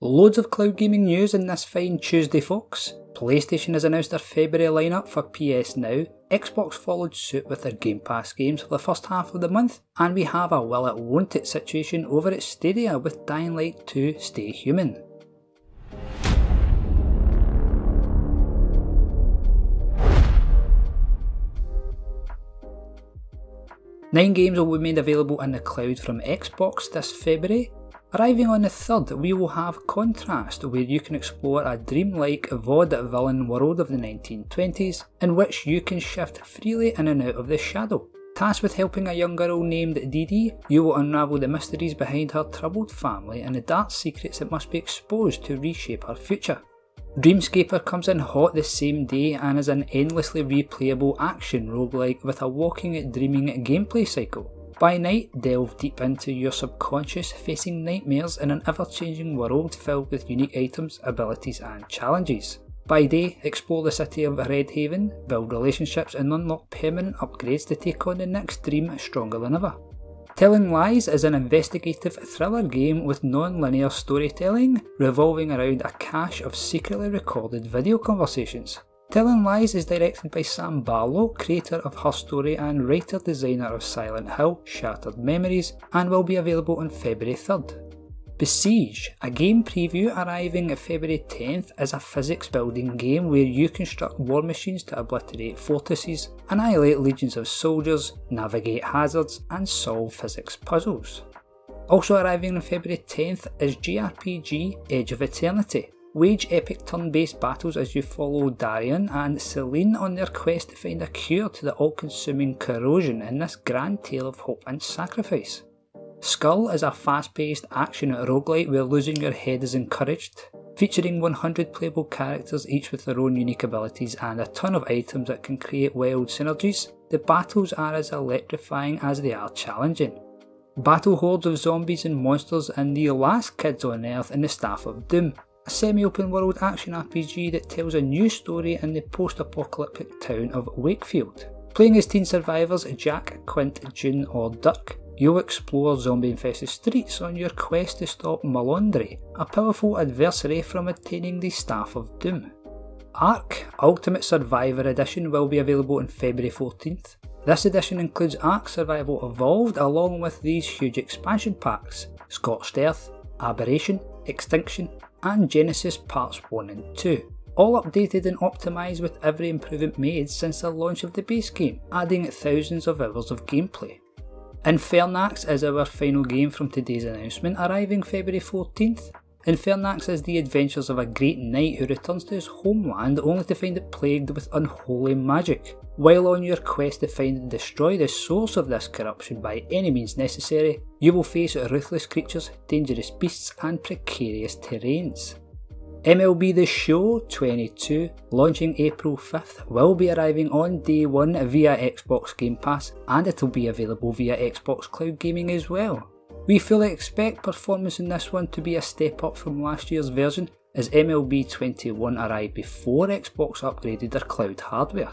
Loads of cloud gaming news in this fine Tuesday, folks. PlayStation has announced their February lineup for PS Now, Xbox followed suit with their Game Pass games for the first half of the month, and we have a will it won't it situation over at Stadia with Dying Light 2 Stay Human. Nine games will be made available in the cloud from Xbox this February, Arriving on the third, we will have Contrast, where you can explore a dreamlike vaudevillian world of the 1920s, in which you can shift freely in and out of the shadow. Tasked with helping a young girl named Dee Dee, you will unravel the mysteries behind her troubled family and the dark secrets that must be exposed to reshape her future. Dreamscaper comes in hot the same day and is an endlessly replayable action roguelike with a walking dreaming gameplay cycle. By night, delve deep into your subconscious, facing nightmares in an ever changing world filled with unique items, abilities, and challenges. By day, explore the city of Redhaven, build relationships, and unlock permanent upgrades to take on the next dream stronger than ever. Telling Lies is an investigative thriller game with non linear storytelling revolving around a cache of secretly recorded video conversations. Telling Lies is directed by Sam Barlow, creator of Her Story and writer-designer of Silent Hill, Shattered Memories, and will be available on February 3rd. Besiege, a game preview arriving February 10th, is a physics building game where you construct war machines to obliterate fortresses, annihilate legions of soldiers, navigate hazards, and solve physics puzzles. Also arriving on February 10th is JRPG Edge of Eternity, Wage epic turn-based battles as you follow Daryon and Selene on their quest to find a cure to the all-consuming corrosion in this grand tale of hope and sacrifice. Skul is a fast-paced action roguelite where losing your head is encouraged, featuring 100 playable characters each with their own unique abilities and a ton of items that can create wild synergies. The battles are as electrifying as they are challenging. Battle hordes of zombies and monsters and the last kids on Earth in the Staff of Doom, a semi-open world action RPG that tells a new story in the post-apocalyptic town of Wakefield. Playing as teen survivors Jack, Quint, June or Duck, you'll explore zombie-infested streets on your quest to stop Malondre, a powerful adversary from attaining the Staff of Doom. Ark Ultimate Survivor Edition will be available on February 14th. This edition includes Ark Survival Evolved along with these huge expansion packs Scorched Earth, Aberration, Extinction, and Genesis Parts 1 and 2, all updated and optimised with every improvement made since the launch of the base game, adding thousands of hours of gameplay. Infernax is our final game from today's announcement, arriving February 14th. Infernax is the adventures of a great knight who returns to his homeland only to find it plagued with unholy magic. While on your quest to find and destroy the source of this corruption by any means necessary, you will face ruthless creatures, dangerous beasts and precarious terrains. MLB The Show 22, launching April 5th, will be arriving on day 1 via Xbox Game Pass and it'll be available via Xbox Cloud Gaming as well. We fully expect performance in this one to be a step up from last year's version as MLB 21 arrived before Xbox upgraded their cloud hardware.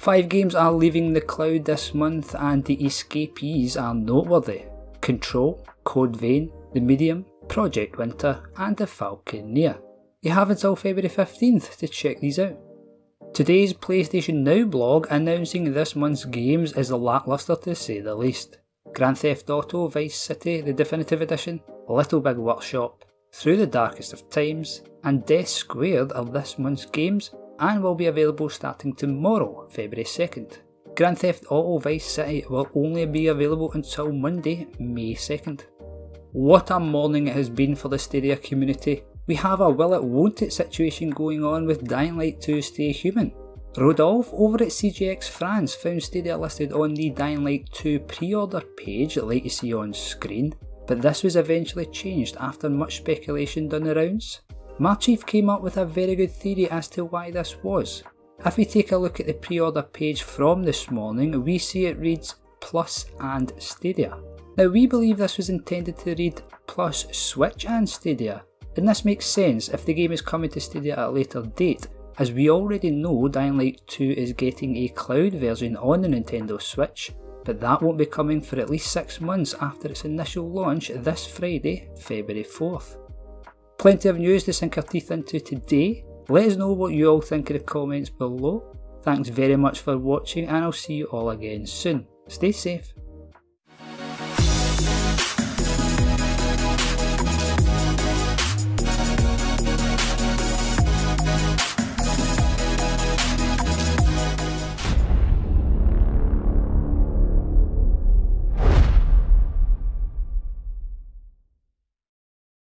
Five games are leaving the cloud this month and the escapees are noteworthy. Control, Code Vein, The Medium, Project Winter and The Falconeer. You have until February 15th to check these out. Today's PlayStation Now blog announcing this month's games is a lacklustre to say the least. Grand Theft Auto Vice City The Definitive Edition, Little Big Workshop, Through the Darkest of Times, and Death Squared are this month's games and will be available starting tomorrow, February 2nd. Grand Theft Auto Vice City will only be available until Monday, May 2nd. What a morning it has been for the Stadia community. We have a will it won't it situation going on with Dying Light 2 Stay Human. Rodolphe over at CGX France found Stadia listed on the Dying Light 2 pre-order page like you see on screen, but this was eventually changed after much speculation done the rounds. Marchief came up with a very good theory as to why this was. If we take a look at the pre-order page from this morning, we see it reads Plus and Stadia. Now we believe this was intended to read Plus Switch and Stadia, and this makes sense if the game is coming to Stadia at a later date, as we already know Dying Light 2 is getting a cloud version on the Nintendo Switch, but that won't be coming for at least 6 months after its initial launch this Friday, February 4th. Plenty of news to sink our teeth into today. Let us know what you all think in the comments below. Thanks very much for watching and I'll see you all again soon. Stay safe.